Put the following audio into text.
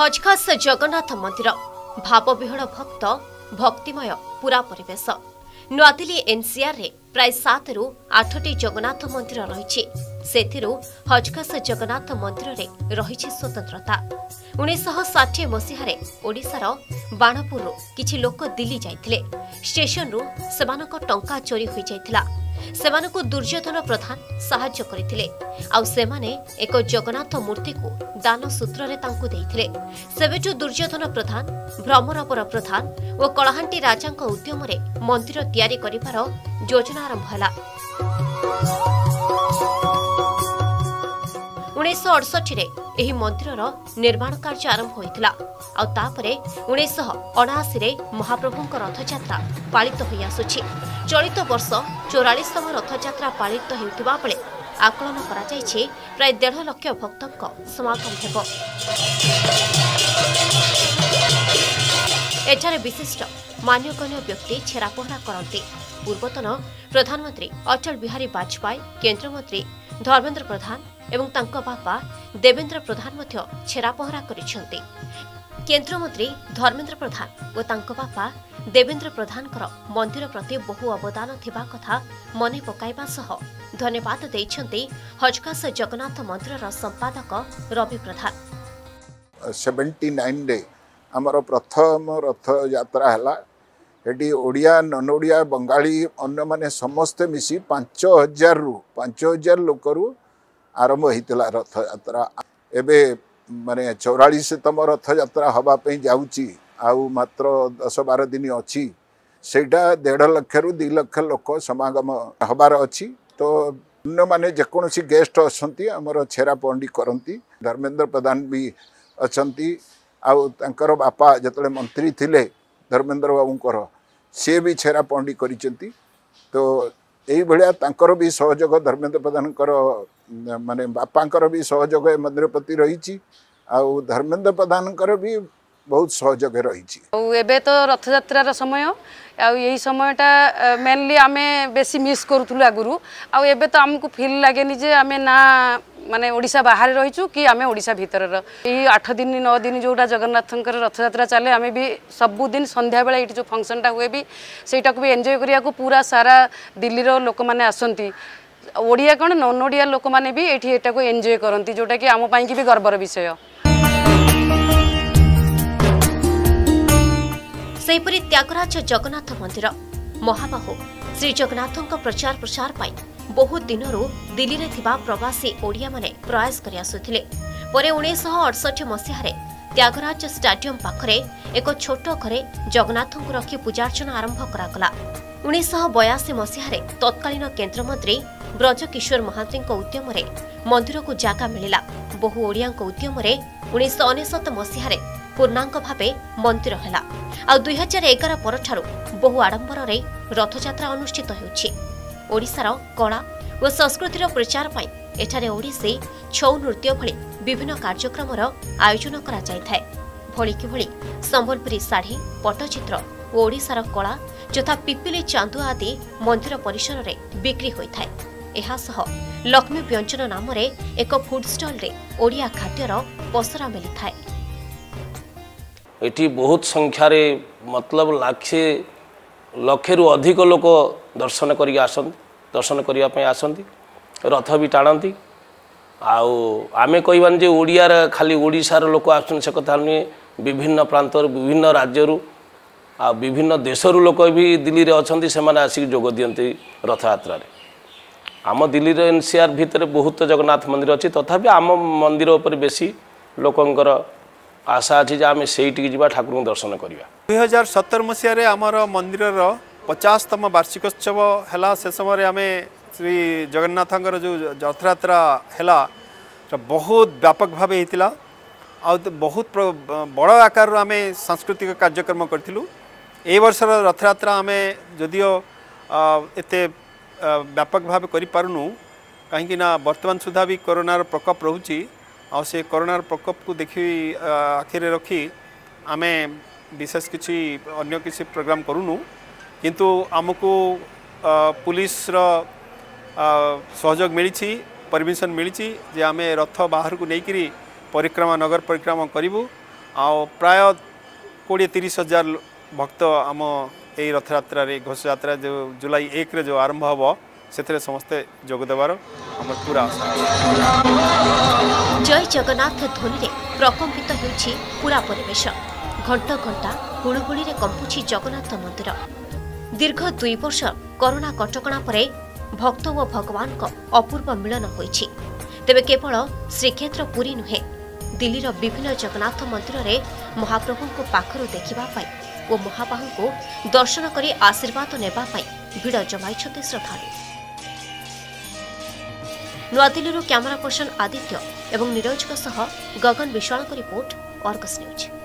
ହଜଖାସ ଜଗନ୍ନାଥ ମନ୍ଦିର। ଭାବବିହଳ ଭକ୍ତ ଭକ୍ତିମୟ ପୁରା ପରିବେଶ। ନୂଆଦିଲ୍ଲୀ ଏନ୍ସିଆର୍ରେ ପ୍ରାୟ ସାତରୁ ଆଠଟି ଜଗନ୍ନାଥ ମନ୍ଦିର ରହିଛି। ସେଥିରୁ ହଜଖାସ ଜଗନ୍ନାଥ ମନ୍ଦିରରେ ରହିଛି ସ୍ୱତନ୍ତ୍ରତା। ଉଣେଇଶହ ଷାଠିଏ ମସିହାରେ ଓଡ଼ିଶାର ବାଣପୁରରୁ କିଛି ଲୋକ ଦିଲ୍ଲୀ ଯାଇଥିଲେ। ଷ୍ଟେସନରୁ ସେମାନଙ୍କ ଟଙ୍କା ଚୋରି ହୋଇଯାଇଥିଲା। ସେମାନଙ୍କୁ ଦୁର୍ଯ୍ୟୋଧନ ପ୍ରଧାନ ସାହାଯ୍ୟ କରିଥିଲେ। ଆଉ ସେମାନେ ଏକ ଜଗନ୍ନାଥ ମୂର୍ତ୍ତିକୁ ଦାନ ସୂତ୍ରରେ ତାଙ୍କୁ ଦେଇଥିଲେ। ସେବେଠୁ ଦୁର୍ଯ୍ୟୋଧନ ପ୍ରଧାନ ଭ୍ରମରବର ପ୍ରଧାନ ଓ କଳାହାଣ୍ଡି ରାଜାଙ୍କ ଉଦ୍ୟମରେ ମନ୍ଦିର ତିଆରି କରିବାର ଯୋଜନା ଆରମ୍ଭ ହେଲା। ଉଣେଇଶହ ଅଡ଼ଷଠିରେ ଏହି ମନ୍ଦିରର ନିର୍ମାଣ କାର୍ଯ୍ୟ ଆରମ୍ଭ ହୋଇଥିଲା। ଆଉ ତାପରେ ଉଣେଇଶହ ଅଣାଅଶୀରେ ମହାପ୍ରଭୁଙ୍କ ରଥଯାତ୍ରା ପାଳିତ ହୋଇଆସୁଛି ଚଳିତ ବର୍ଷ ଚଉରାଳିଶତମ ରଥଯାତ୍ରା ପାଳିତ ହେଉଥିବା ବେଳେ ଆକଳନ କରାଯାଇଛି ପ୍ରାୟ ଦେଢ଼ ଲକ୍ଷ ଭକ୍ତଙ୍କ ସମାଗମ ହେବ। ଏଠାରେ ବିଶିଷ୍ଟ ମାନ୍ୟଗଣ୍ୟ ବ୍ୟକ୍ତି ଛେରାପହରା କରନ୍ତି। ପୂର୍ବତନ ପ୍ରଧାନମନ୍ତ୍ରୀ ଅଟଳ ବିହାରୀ ବାଜପେୟୀ କେନ୍ଦ୍ରମନ୍ତ୍ରୀ ଧର୍ମେନ୍ଦ୍ର ପ୍ରଧାନ ଏବଂ ତାଙ୍କ ବାପା ଦେବେନ୍ଦ୍ର ପ୍ରଧାନ ମଧ୍ୟ ଛେରାପହରା କରିଛନ୍ତି। କେନ୍ଦ୍ରମନ୍ତ୍ରୀ ଧର୍ମେନ୍ଦ୍ର ପ୍ରଧାନ ଓ ତାଙ୍କ ବାପା ଦେବେନ୍ଦ୍ର ପ୍ରଧାନଙ୍କର ମନ୍ଦିର ପ୍ରତି ବହୁ ଅବଦାନ ଥିବା କଥା ମନେ ପକାଇବା ସହ ଧନ୍ୟବାଦ ଦେଇଛନ୍ତି ହଜକାସ ଜଗନ୍ନାଥ ମନ୍ଦିରର ସମ୍ପାଦକ ରବି ପ୍ରଧାନ। ସେଭେଣ୍ଟି ନାଇନ୍ରେ ଆମର ପ୍ରଥମ ରଥଯାତ୍ରା ହେଲା। ଏଠି ଓଡ଼ିଆ ନନ୍ ଓଡ଼ିଆ ବଙ୍ଗାଳୀ ଅନ୍ୟମାନେ ସମସ୍ତେ ମିଶି ପାଞ୍ଚ ହଜାରରୁ ପାଞ୍ଚ ହଜାର ଲୋକରୁ ଆରମ୍ଭ ହେଇଥିଲା ରଥଯାତ୍ରା ଏବେ ମାନେ ଚଉରାଳିଶତମ ରଥଯାତ୍ରା ହେବା ପାଇଁ ଯାଉଛି ଆଉ ମାତ୍ର ଦଶ ବାର ଦିନ ଅଛି ସେଇଟା ଦେଢ଼ ଲକ୍ଷରୁ ଦୁଇ ଲକ୍ଷ ଲୋକ ସମାଗମ ହେବାର ଅଛି। ତ ଅନ୍ୟମାନେ ଯେକୌଣସି ଗେଷ୍ଟ ଅଛନ୍ତି ଆମର ଛେରା ପହଣ୍ଡି କରନ୍ତି ଧର୍ମେନ୍ଦ୍ର ପ୍ରଧାନ ବି ଅଛନ୍ତି ଆଉ ତାଙ୍କର ବାପା ଯେତେବେଳେ ମନ୍ତ୍ରୀ ଥିଲେ ଧର୍ମେନ୍ଦ୍ର ବାବୁଙ୍କର ସିଏ ବି ଛେରା ପହଣ୍ଡି କରିଛନ୍ତି। ତ ଏଇଭଳିଆ ତାଙ୍କର ବି ସହଯୋଗ ଧର୍ମେନ୍ଦ୍ର ପ୍ରଧାନଙ୍କର ମାନେ ବାପାଙ୍କର ବି ସହଯୋଗ ଏ ମନ୍ଦିର ପ୍ରତି ରହିଛି। ଆଉ ଧର୍ମେନ୍ଦ୍ର ପ୍ରଧାନଙ୍କର ବି ବହୁତ ସହଯୋଗ ରହିଛି। ଆଉ ଏବେ ତ ରଥଯାତ୍ରାର ସମୟ। ଆଉ ଏଇ ସମୟଟା ମେନଲି ଆମେ ବେଶୀ ମିସ୍ କରୁଥିଲୁ ଆଗରୁ। ଆଉ ଏବେ ତ ଆମକୁ ଫିଲ୍ ଲାଗେନି ଯେ ଆମେ ନା ମାନେ ଓଡ଼ିଶା ବାହାରେ ରହିଛୁ କି ଆମେ ଓଡ଼ିଶା ଭିତରର? ଏଇ ଆଠ ଦିନ ନଅ ଦିନ ଯେଉଁଟା ଜଗନ୍ନାଥଙ୍କର ରଥଯାତ୍ରା ଚାଲେ ଆମେ ବି ସବୁଦିନ ସନ୍ଧ୍ୟାବେଳେ ଏଇଠି ଯେଉଁ ଫଙ୍କସନ୍ଟା ହୁଏ ବି ସେଇଟାକୁ ବି ଏନ୍ଜୟ କରିବାକୁ ପୁରା ସାରା ଦିଲ୍ଲୀର ଲୋକମାନେ ଆସନ୍ତି। ଓଡ଼ିଆ କ'ଣ? ନନ୍ ଓଡ଼ିଆ ଲୋକମାନେ ବି ଏଇଠି ଏଟାକୁ ଏନ୍ଜୟ କରନ୍ତି ଯେଉଁଟାକି ଆମ ପାଇଁକି ବି ଗର୍ବର ବିଷୟ। ସେହିପରି ତ୍ୟାଗରାଜ ଜଗନ୍ନାଥ ମନ୍ଦିର ମହାବାହୁ ଶ୍ରୀ ଜଗନ୍ନାଥଙ୍କ ପ୍ରଚାର ପ୍ରସାର ପାଇଁ ବହୁ ଦିନରୁ ଦିଲ୍ଲୀରେ ଥିବା ପ୍ରବାସୀ ଓଡ଼ିଆମାନେ ପ୍ରୟାସ କରି ଆସୁଥିଲେ। ପରେ ଉଣେଇଶହ ଅଡ଼ଷଠି ମସିହାରେ ତ୍ୟାଗରାଜ ଷ୍ଟାଡିୟମ ପାଖରେ ଏକ ଛୋଟ ଘରେ ଜଗନ୍ନାଥଙ୍କୁ ରଖି ପୂଜାର୍ଚ୍ଚନା ଆରମ୍ଭ କରାଗଲା। ଉଣେଇଶହ ବୟାଅଶୀ ମସିହାରେ ତତ୍କାଳୀନ କେନ୍ଦ୍ରମନ୍ତ୍ରୀ ବ୍ରଜକିଶୋର ମହାନ୍ତିଙ୍କ ଉଦ୍ୟମରେ ମନ୍ଦିରକୁ ଜାଗା ମିଳିଲା। ବହୁ ଓଡ଼ିଆଙ୍କ ଉଦ୍ୟମରେ ଉଣେଇଶହ ଅନେଶତ ମସିହାରେ ପୂର୍ଣ୍ଣାଙ୍ଗ ଭାବେ ମନ୍ଦିର ହେଲା। ଆଉ ଦୁଇହଜାର ଏଗାର ପରଠାରୁ ବହୁ ଆଡମ୍ବରରେ ରଥଯାତ୍ରା ଅନୁଷ୍ଠିତ ହେଉଛି। ଓଡ଼ିଶାର କଳା ଓ ସଂସ୍କୃତିର ପ୍ରଚାର ପାଇଁ ଏଠାରେ ଓଡ଼ିଶୀ ଛଉ ନୃତ୍ୟ ଭଳି ବିଭିନ୍ନ କାର୍ଯ୍ୟକ୍ରମର ଆୟୋଜନ କରାଯାଇଥାଏ। ଭଳି ସମ୍ବଲପୁରୀ ଶାଢ଼ୀ ପଟ୍ଟଚିତ୍ର ଓ ଓଡ଼ିଶାର କଳା ଯଥା ପିପିଲି ଚାନ୍ଦୁଆ ଆଦି ମନ୍ଦିର ପରିସରରେ ବିକ୍ରି ହୋଇଥାଏ। ଏହାସହ ଲକ୍ଷ୍ମୀ ବ୍ୟଞ୍ଜନ ନାମରେ ଏକ ଫୁଡ୍ ଷ୍ଟଲ୍ରେ ଓଡ଼ିଆ ଖାଦ୍ୟର ପସରା ମିଳିଥାଏ। ଏଠି ବହୁତ ସଂଖ୍ୟାରେ ମତଲବ ଲାକ୍ଷେ ଲକ୍ଷେରୁ ଅଧିକ ଲୋକ ଦର୍ଶନ କରିକି ଆସନ୍ତି ଦର୍ଶନ କରିବା ପାଇଁ ଆସନ୍ତି ରଥ ବି ଟାଣନ୍ତି। ଆଉ ଆମେ କହିବାନି ଯେ ଓଡ଼ିଆର ଖାଲି ଓଡ଼ିଶାର ଲୋକ ଆସୁଛନ୍ତି ସେ କଥା ନୁହେଁ ବିଭିନ୍ନ ପ୍ରାନ୍ତରୁ ବିଭିନ୍ନ ରାଜ୍ୟରୁ ଆଉ ବିଭିନ୍ନ ଦେଶରୁ ଲୋକ ବି ଦିଲ୍ଲୀରେ ଅଛନ୍ତି ସେମାନେ ଆସିକି ଯୋଗ ଦିଅନ୍ତି ରଥଯାତ୍ରାରେ। ଆମ ଦିଲ୍ଲୀର ଏନ୍ସିଆର୍ ଭିତରେ ବହୁତ ଜଗନ୍ନାଥ ମନ୍ଦିର ଅଛି ତଥାପି ଆମ ମନ୍ଦିର ଉପରେ ବେଶୀ ଲୋକଙ୍କର ଆଶା ଅଛି ଯେ ଆମେ ସେଇଠିକି ଯିବା ଠାକୁରଙ୍କୁ ଦର୍ଶନ କରିବା। ଦୁଇ ହଜାର ସତର ମସିହାରେ ଆମର ମନ୍ଦିରର ପଚାଶତମ ବାର୍ଷିକୋତ୍ସବ ହେଲା। ସେ ସମୟରେ ଆମେ ଶ୍ରୀ ଜଗନ୍ନାଥଙ୍କର ଯେଉଁ ରଥଯାତ୍ରା ହେଲା ସେଟା ବହୁତ ବ୍ୟାପକ ଭାବେ ହେଇଥିଲା। ଆଉ ବହୁତ ବଡ଼ ଆକାରରୁ ଆମେ ସାଂସ୍କୃତିକ କାର୍ଯ୍ୟକ୍ରମ କରିଥିଲୁ। ଏ ବର୍ଷର ରଥଯାତ୍ରା ଆମେ ଯଦିଓ ଏତେ ବ୍ୟାପକ ଭାବେ କରିପାରୁନୁ କାହିଁକିନା ବର୍ତ୍ତମାନ ସୁଦ୍ଧା ବି କରୋନାର ପ୍ରକୋପ ରହୁଛି। ଆଉ ସେ କରୋନାର ପ୍ରକୋପକୁ ଦେଖି ଆଖିରେ ରଖି ଆମେ ବିଶେଷ କିଛି ଅନ୍ୟ କିଛି ପ୍ରୋଗ୍ରାମ୍ କରୁନୁ କିନ୍ତୁ ଆମକୁ ପୁଲିସର ସହଯୋଗ ମିଳିଛି ପରମିସନ୍ ମିଳିଛି ଯେ ଆମେ ରଥ ବାହାରକୁ ନେଇକରି ପରିକ୍ରମା ନଗର ପରିକ୍ରମା କରିବୁ। ଆଉ ପ୍ରାୟ କୋଡ଼ିଏ ତିରିଶ ହଜାର ଭକ୍ତ ଆମ ଏଇ ରଥଯାତ୍ରାରେ ଘୋଷଯାତ୍ରା ଯେଉଁ ଜୁଲାଇ ଏକରେ ଯେଉଁ ଆରମ୍ଭ ହେବ ସେଥିରେ ସମସ୍ତେ ଯୋଗ ଦେବାର ଆମର ପୁରା ଆଶା ଅଛି। ଜୟ ଜଗନ୍ନାଥ ଧ୍ୱନିରେ ପ୍ରକମ୍ପିତ ହେଉଛି ପୁରା ପରିବେଶ। ଘଣ୍ଟ ଘଣ୍ଟା ହୁଳୁହୁଳିରେ କମ୍ପୁଛି ଜଗନ୍ନାଥ ମନ୍ଦିର। ଦୀର୍ଘ ଦୁଇ ବର୍ଷ କରୋନା କଟକଣା ପରେ ଭକ୍ତ ଓ ଭଗବାନଙ୍କ ଅପୂର୍ବ ମିଳନ ହୋଇଛି। ତେବେ କେବଳ ଶ୍ରୀକ୍ଷେତ୍ର ପୁରୀ ନୁହେଁ ଦିଲ୍ଲୀର ବିଭିନ୍ନ ଜଗନ୍ନାଥ ମନ୍ଦିରରେ ମହାପ୍ରଭୁଙ୍କୁ ପାଖରୁ ଦେଖିବା ପାଇଁ ଓ ମହାବାହୁଙ୍କୁ ଦର୍ଶନ କରି ଆଶୀର୍ବାଦ ନେବା ପାଇଁ ଭିଡ଼ ଜମାଇଛନ୍ତି ଶ୍ରଦ୍ଧାଳୁ। ନୂଆଦିଲ୍ଲୀରୁ କ୍ୟାମେରା ପର୍ସନ ଆଦିତ୍ୟ ଏବଂ ନିରଜଙ୍କ ସହ ଗଗନ ବିଶ୍ୱାଳଙ୍କ ରିପୋର୍ଟ ଅର୍ଗସ୍ ନ୍ୟୁଜ୍।